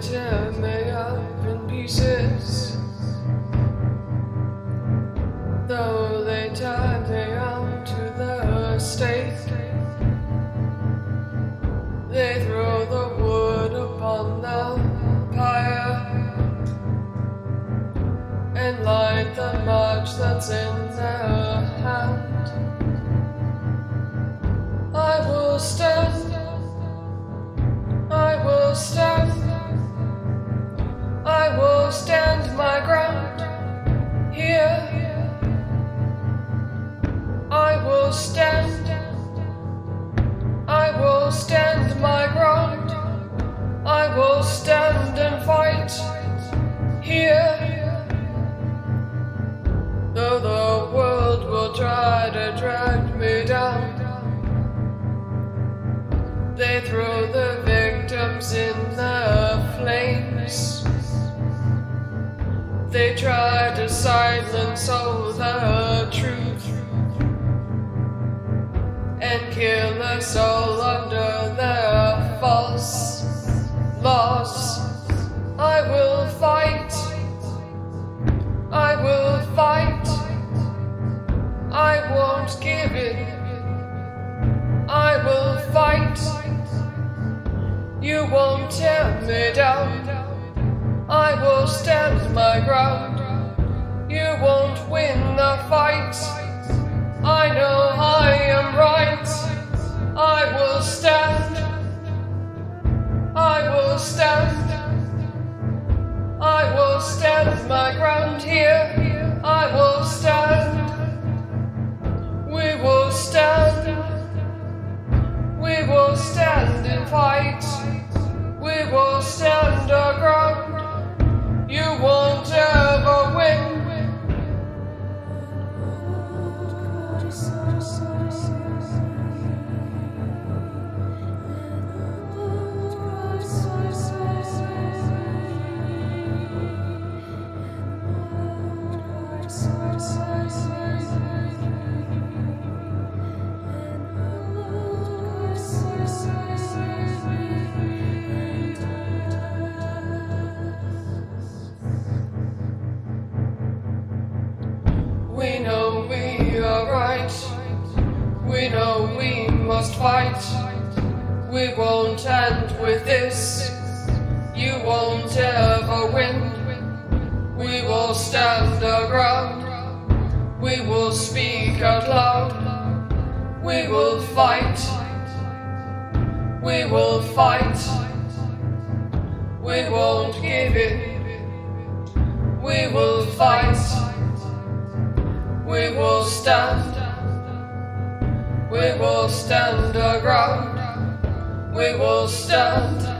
tear me up in pieces. Though they tie me to the stake, they throw the wood upon the pyre and light the match that's in their hand. Will stand. I will stand my ground. I will stand and fight here. Though the world will try to drag me down, they throw the victims in the flames. They try to silence all the kill us all under their false laws. I will fight. I will fight. I won't give in. I will fight. You won't tear me down. I will stand my ground. You won't win the fight. My ground here. I will stand. We will stand. We will stand and fight. We will stand our ground. You won't ever win. We know we are right. We know we must fight. We won't end with this. You won't ever win. We will stand our ground. We will speak out loud. We will fight. We will fight. We won't give in. We will fight. We will stand. We will stand our ground. We will stand.